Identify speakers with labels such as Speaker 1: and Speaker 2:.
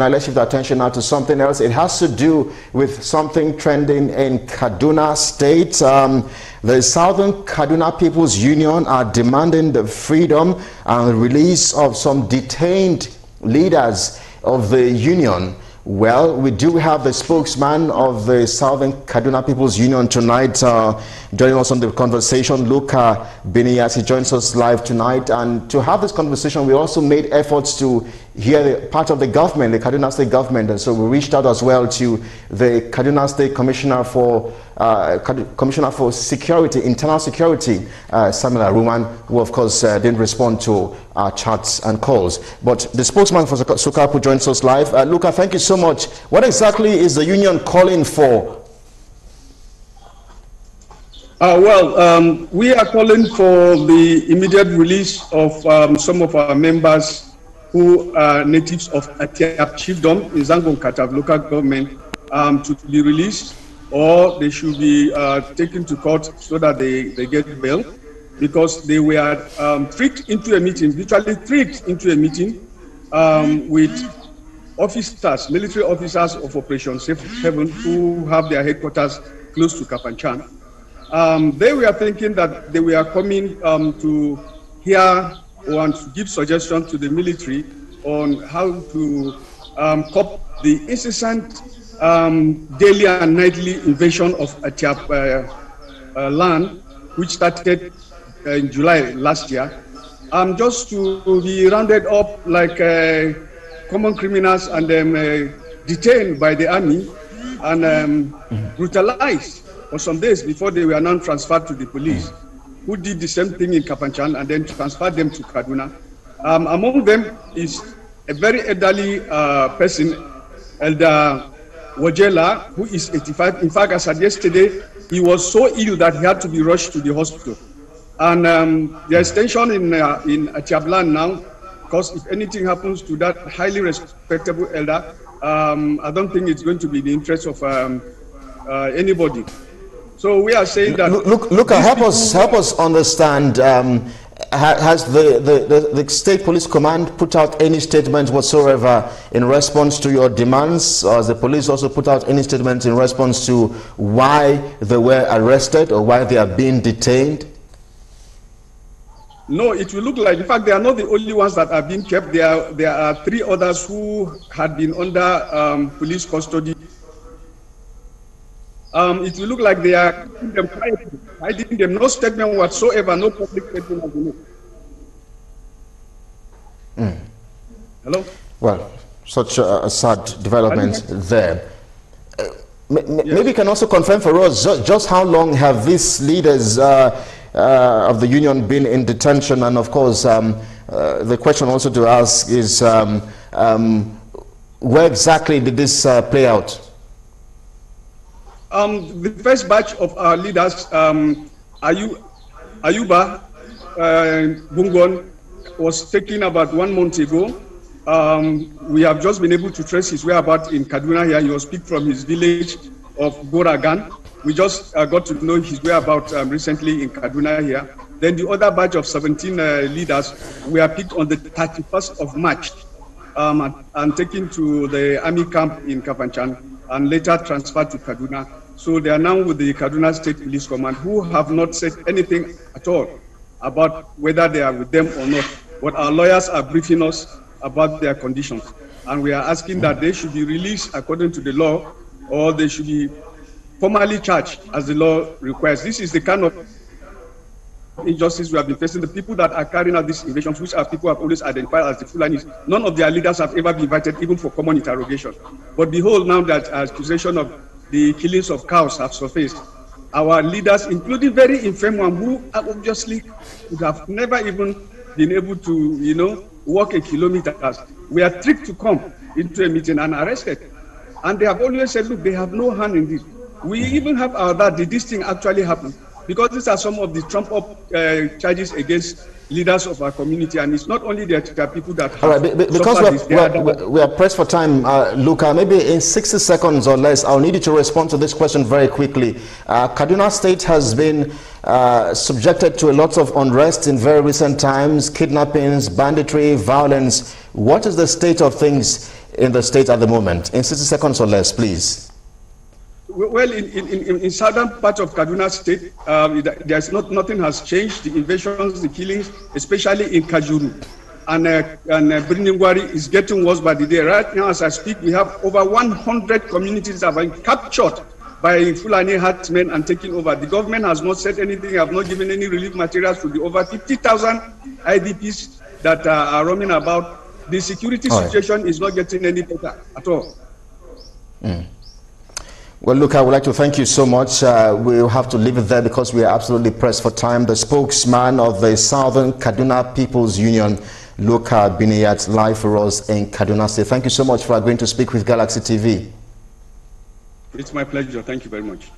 Speaker 1: Now let's shift our attention now to something else. It has to do with something trending in Kaduna State. Um, the Southern Kaduna People's Union are demanding the freedom and release of some detained leaders of the union. Well, we do have the spokesman of the Southern Kaduna People's Union tonight uh, joining us on the conversation, Luka Biniyat. He joins us live tonight. And to have this conversation, we also made efforts to hear the part of the government, the Kaduna State government. And so we reached out as well to the Kaduna State Commissioner for uh, Commissioner for Security, Internal Security, uh, Samuel Aruwan, who of course uh, didn't respond to our chats and calls. But the spokesman for SOKAPU joins us live. Uh, Luka, thank you so much. What exactly is the union calling for?
Speaker 2: Uh, well, um, we are calling for the immediate release of um, some of our members who are natives of Atiap Chiefdom in Zangon local government um, to be released or they should be uh, taken to court so that they, they get bail because they were um, tricked into a meeting, literally tricked into a meeting um, with officers, military officers of Operation Safe Haven who have their headquarters close to Kafanchan. Um, they were thinking that they were coming um, to hear or to give suggestions to the military on how to um, cop the incessant um, daily and nightly invasion of Atiap uh, uh, land, which started uh, in July last year, um, just to be rounded up like uh, common criminals and uh, detained by the army and um, brutalized for some days before they were now transferred to the police, who did the same thing in Kafanchan and then transferred them to Kaduna. Um, among them is a very elderly uh, person, Elder Wajela, who is 85. In fact, as said yesterday, he was so ill that he had to be rushed to the hospital. And um, there is tension in, uh, in Atiablan now, because if anything happens to that highly respectable elder, um, I don't think it's going to be the interest of um, uh, anybody. So we are saying that.
Speaker 1: Look, look, look help us help us understand um, has the, the, the, state police command put out any statement whatsoever in response to your demands? Or has the police also put out any statement in response to why they were arrested or why they are being detained?
Speaker 2: No, it will look like, in fact, they are not the only ones that are being kept. There are, there are three others who had been under um, police custody um, it will look like they are keeping them quiet, hiding them, no statement whatsoever, no public statement has been made. Mm. Hello?
Speaker 1: Well, such a, a sad development there. Uh, yes. Maybe you can also confirm for us just, just how long have these leaders uh, uh, of the union been in detention? And of course, um, uh, the question also to ask is um, um, where exactly did this uh, play out?
Speaker 2: Um, the first batch of our leaders, um, Ayu, Ayuba uh, Bungon, was taken about one month ago. Um, we have just been able to trace his whereabouts in Kaduna here. He was picked from his village of Boragan. We just uh, got to know his whereabouts um, recently in Kaduna here. Then the other batch of 17 uh, leaders were picked on the 31st of March um, and, and, taken to the army camp in Kafanchan and later transferred to Kaduna. So they are now with the Kaduna State Police Command, who have not said anything at all about whether they are with them or not. But our lawyers are briefing us about their conditions. And we are asking that they should be released according to the law or they should be formally charged as the law requires. This is the kind of injustice we have been facing. The people that are carrying out these invasions, which are people have always identified as the Fulanis, none of their leaders have ever been invited, even for common interrogation. But behold, now that accusation of the killings of cows have surfaced, our leaders, including very infirm one, who obviously would have never even been able to, you know, walk a kilometer, we are tricked to come into a meeting and arrested. And they have always said, look, they have no hand in this. We even have our that did this thing actually happen? Because these are some of the trump up uh, charges against leaders of our community, and it's not only the people that have.
Speaker 1: All right, because we are, we, are, we are, pressed for time, uh, Luka, maybe in 60 seconds or less, I'll need you to respond to this question very quickly. Uh, Kaduna State has been uh, subjected to a lot of unrest in very recent times, kidnappings, banditry, violence. What is the state of things in the state at the moment? In 60 seconds or less, please.
Speaker 2: Well, in, in, in southern part of Kaduna State, um, there's not nothing has changed. The invasions, the killings, especially in Kajuru and uh, and uh, is getting worse by the day. Right now, as I speak, we have over 100 communities that have been captured by Fulani herdsmen and taken over. The government has not said anything, have not given any relief materials to the over 50,000 IDPs that uh, are roaming about. The security situation is not getting any better at all.
Speaker 1: Mm. Well, look, I would like to thank you so much. Uh, we'll have to leave it there because we are absolutely pressed for time. The spokesman of the Southern Kaduna People's Union, Luka Biniyat, live for us in Kaduna State. Thank you so much for agreeing to speak with Galaxy TV.
Speaker 2: It's my pleasure. Thank you very much.